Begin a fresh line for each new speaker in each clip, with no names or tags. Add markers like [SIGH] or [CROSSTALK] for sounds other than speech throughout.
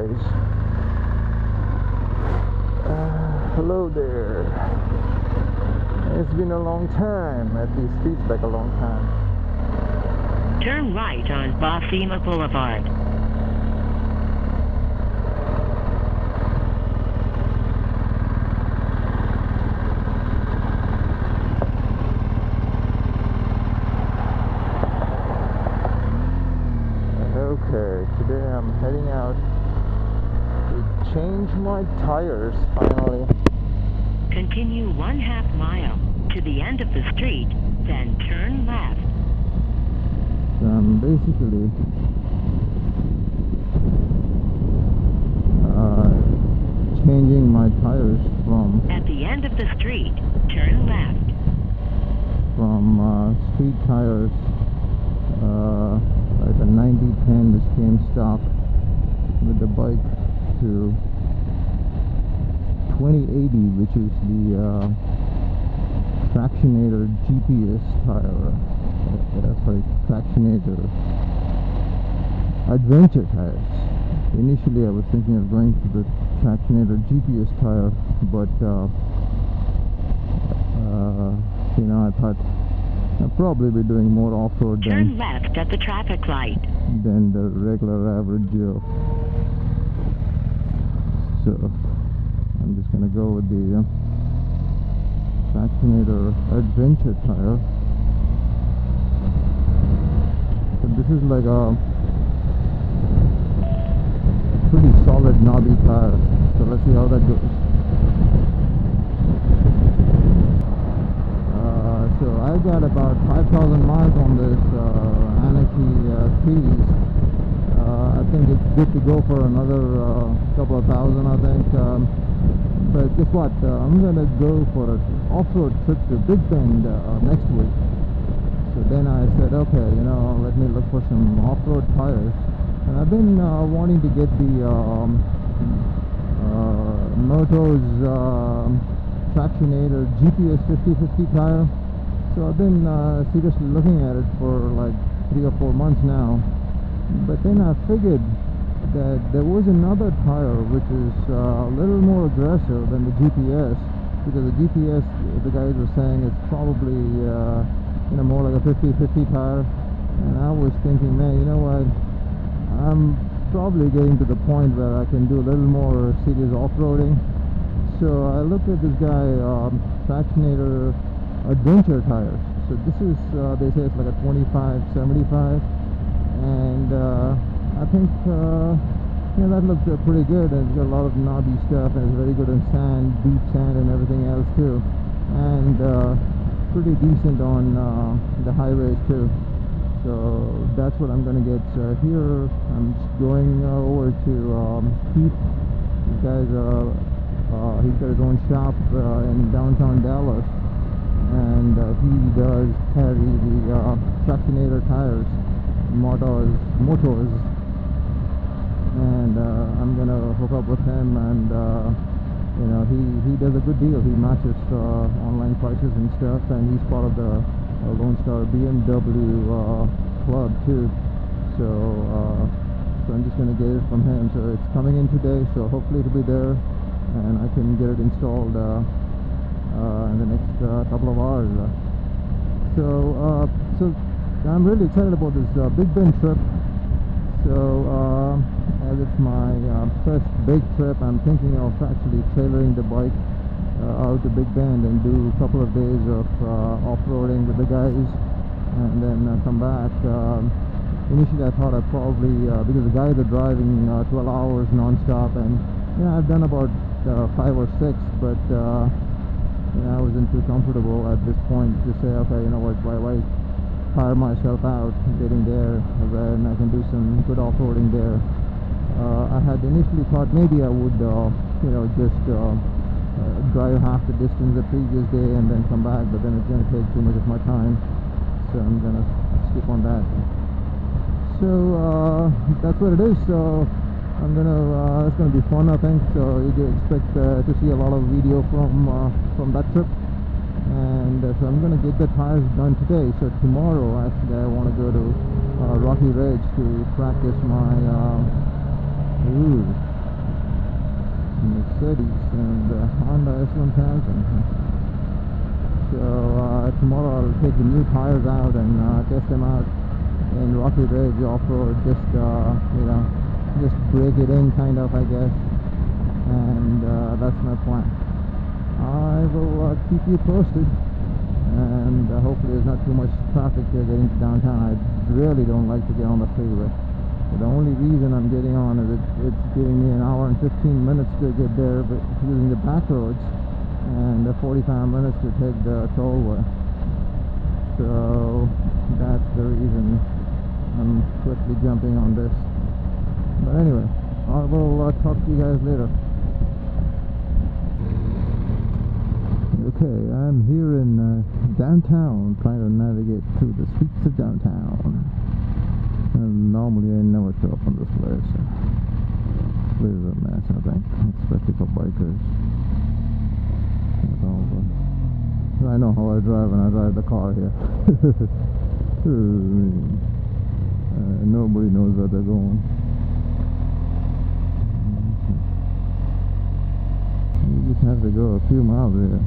guys. Uh, hello there. It's been a long time. At least feels like a long time.
Turn right on Bafima Boulevard.
Okay, today I'm heading out change my tires finally.
Continue one half mile to the end of the street, then turn left.
So I'm basically uh, changing my tires from
At the end of the street, turn left.
from uh, street tires uh, like a 9010 which came stock with the bike to 2080 which is the uh, Tractionator GPS tire uh, uh, sorry Tractionator adventure tires initially I was thinking of going to the Tractionator GPS tire but uh, uh, you know I thought I'll probably be doing more off-road
Turn
than,
left at the traffic light.
than the regular average Joe. So I'm just gonna go with the uh, Tractionator Adventure tire. So this is like a pretty solid knobby tire. So let's see how that goes. Uh, so I got about 5,000 miles on this uh, Anakee uh, Keys. Uh, I think it's good to go for another uh, couple of thousand, I think. Um, but guess what? Uh, I'm gonna go for an off-road trip to Big Bend uh, next week. So then I said, okay, you know, let me look for some off-road tires. And I've been uh, wanting to get the um, uh, Motoz um Tractionator GPS 5050 tire. So I've been uh, seriously looking at it for like three or four months now. But then I figured that there was another tire which is uh, a little more aggressive than the GPS because the GPS, the guys were saying, it's probably uh, you know more like a 50-50 tire. And I was thinking, man, you know what? I'm probably getting to the point where I can do a little more serious off-roading. So I looked at this guy, um, Tractionator Adventure tires. So this is, uh, they say it's like a 25-75, and uh, I think, uh, know, that looks uh, pretty good. It's got a lot of knobby stuff, and it's very good on sand, deep sand, and everything else too, and uh, pretty decent on uh, the highways too. So that's what I'm gonna get uh, here. I'm going uh, over to um, Keith. This guy's he's got his own shop in downtown Dallas, and he does carry the Tractionator tires, Motoz, Motoz, and uh, I'm gonna hook up with him, and uh, you know he he does a good deal. He matches uh, online prices and stuff, and he's part of the uh, Lone Star BMW uh, club too. So. Uh, so I'm just gonna get it from him. So it's coming in today. So hopefully it'll be there and I can get it installed uh, uh, in the next uh, couple of hours. So, uh, so I'm really excited about this uh, Big Bend trip. So, uh, as it's my uh, first big trip, I'm thinking of actually trailering the bike uh, out to Big Bend and do a couple of days of uh, off-roading with the guys, and then uh, come back. Um, initially, I thought I'd probably uh, because the guys are driving uh, 12 hours non-stop, and you know I've done about uh, five or six, but uh, you know, I wasn't too comfortable at this point to say, okay, you know what, why, why tire myself out getting there when I can do some good off-roading there. Uh, I had initially thought maybe I would, uh, you know, just uh, uh, drive half the distance the previous day and then come back, but then it's going to take too much of my time, so I'm going to skip on that. So uh, that's what it is. So I'm gonna uh, it's gonna be fun I think so you can expect to see a lot of video from from that trip and uh, so I'm gonna get the tires done today so tomorrow actually I want to go to uh, Rocky Ridge to practice my uh, ooh, Mercedes and uh, Honda S1000. So uh, tomorrow I'll take the new tires out and uh, test them out in Rocky Ridge off-road. Just uh, you know, just break it in, kind of, I guess. And that's my plan. I will keep you posted and uh, hopefully there's not too much traffic here getting to downtown. I really don't like to get on the freeway. The only reason I'm getting on is it, it's giving me an hour and 15 minutes to get there but using the back roads and uh, 45 minutes to take the tollway. So that's the reason I'm quickly jumping on this. But anyway, I will uh, talk to you guys later. Okay, I'm here in uh, downtown, trying to navigate through the streets of downtown. And normally I never show up on this place. This is a mess, I think, especially for bikers. I know how I drive when I drive the car here. [LAUGHS] uh, nobody knows where they're going. You just have to go a few miles here.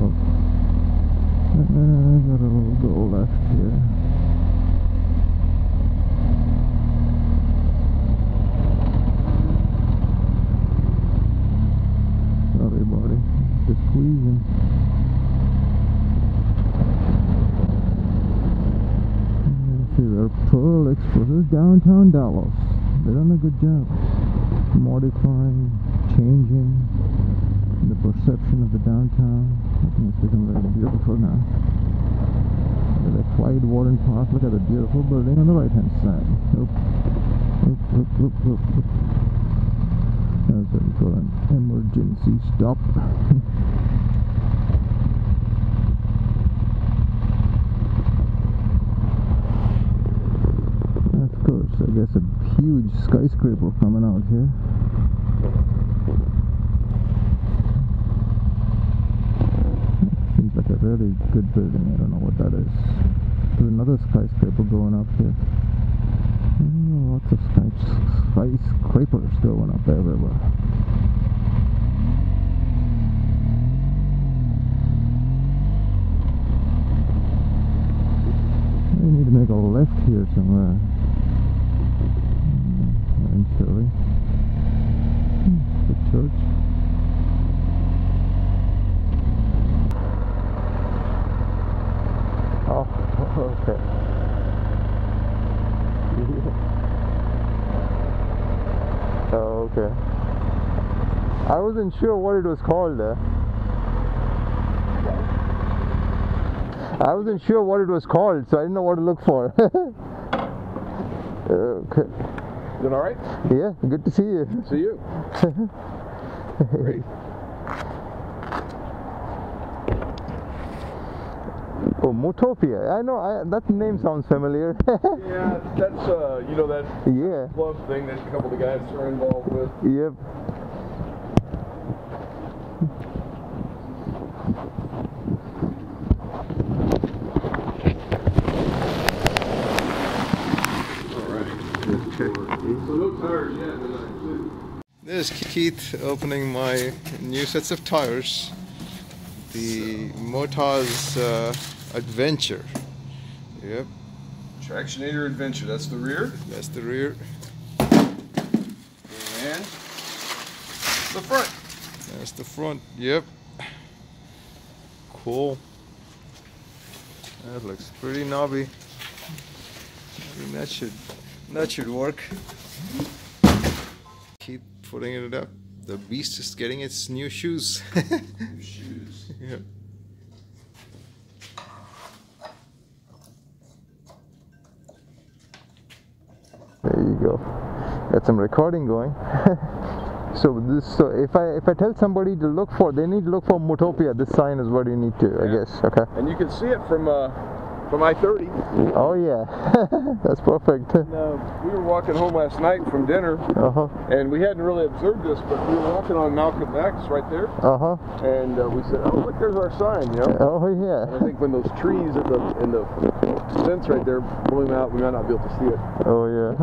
Oh. Uh, got a little go left here. Sorry, buddy. Just squeezing. Express downtown Dallas. They've done a good job modifying, changing the perception of the downtown. I think it's become very beautiful now. Look at the Klyde Warren Park. Look at the beautiful building on the right hand side. Oop. Oop, oop, oop, oop, oop. That's what we call an emergency stop. [LAUGHS] Of course, I guess a huge skyscraper coming out here. Seems like a really good building. I don't know what that is. There's another skyscraper going up here. Oh, lots of sky skyscrapers going up everywhere. I need to make a left here somewhere. Eventually. Hmm, The church. Oh, [LAUGHS] okay. [LAUGHS] Oh, okay. I wasn't sure what it was called there. I wasn't sure what it was called, so I didn't know what to look for. [LAUGHS] okay.
Doing all right?
Yeah, good to see you.
See you. Great. [LAUGHS]
Oh, Motopia. I know. I, that name sounds familiar. [LAUGHS]
Yeah, that's uh, you know that
yeah.
club thing that a couple of the guys are involved with.
Yep.
All right. So no tires yet.
This is Keith opening my new sets of tires. The Motoz uh, Adventure. Yep,
Tractionator Adventure. That's the rear
that's the rear.
and the front.
That's the front. Yep. Cool. That looks pretty knobby. I think that should that should work. Keep putting it up. The beast is getting its new shoes. [LAUGHS]
New shoes.
yeah. There you go. Got some recording going. [LAUGHS] so this so if I if I tell somebody to look for they need to look for Motopia, this sign is what you need to, I guess. Okay.
And you can see it from uh, from I-30.
Oh yeah, [LAUGHS] that's perfect.
And, uh, we were walking home last night from dinner,
Uh huh.
and we hadn't really observed this, but we were walking on Malcolm X right there,
Uh huh.
and uh, we said, "Oh, look, there's our sign," you know.
Oh
And I think when those trees in the in the fence right there bloom out, we might not be able to see it.
Oh yeah.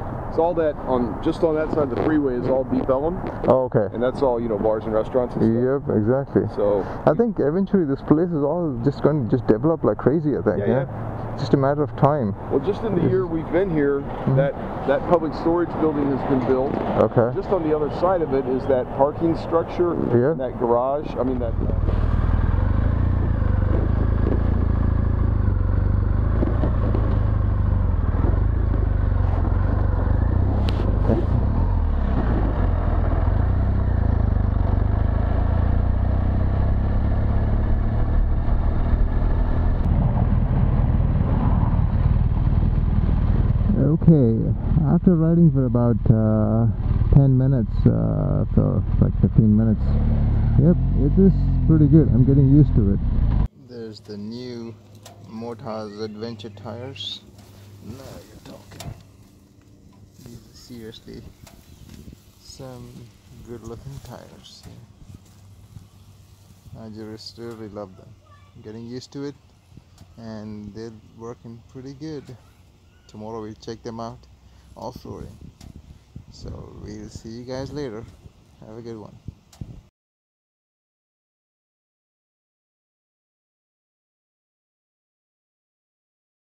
[LAUGHS]
It's all that on just on that side of the freeway is all Deep Ellum,
oh, okay.
and that's all you know bars and restaurants and stuff.
Yep, exactly.
So
I think eventually this place is all just going to just develop like crazy. I think.
Yeah,
Yeah. Just a matter of time.
well, just in the year we've been here, that that public storage building has been built.
Okay.
Just on the other side of it is that parking structure,
Yeah.
and that garage. I mean that. Uh,
Okay, after riding for about uh, 10 minutes, uh, for like 15 minutes, yep, it is pretty good. I'm getting used to it. There's the new Motoz Adventure tires. Now you're talking. These are seriously some good looking tires. I just really love them. I'm getting used to it and they're working pretty good tomorrow we'll check them out. Off-roading so we'll see you guys later. Have a good one